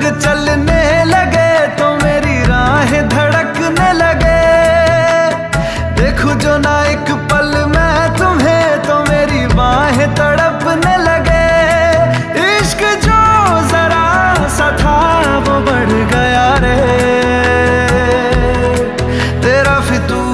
संग चलने लगे तो मेरी राह धड़कने लगे। देखो जो ना एक पल मैं तुम्हें तो मेरी बाहें तड़पने लगे। इश्क जो जरा सा था, वो बढ़ गया रे। तेरा फितूर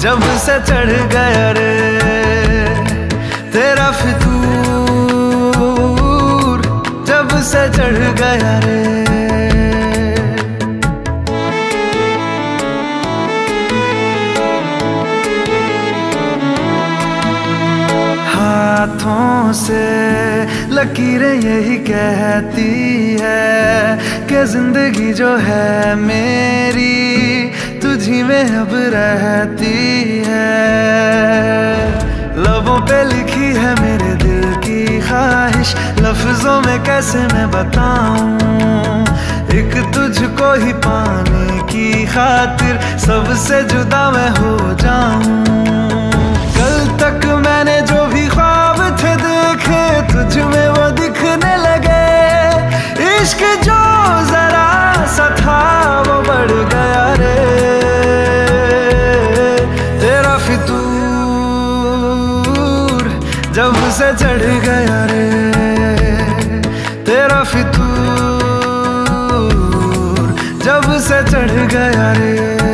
जब से चढ़ गया रे। तेरा फितूर से चढ़ गया रे। हाथों से लकीरें यही कहती है कि ज़िंदगी जो है मेरी, तुझी में अब रहती है। लबों पे लिखी लफ्जों में कैसे मैं बताऊँ? एक तुझको ही पाने की खातिर सबसे जुदा मैं हो जाऊँ। कल तक मैंने जो भी ख्वाब थे देखे, तुझ में वो दिखने लगे। इश्क जो जरा सा था, वो बढ़ गया रे। तेरा फितूर जब से चढ़ गया रे। तेरा फितूर जब से चढ़ गया रे।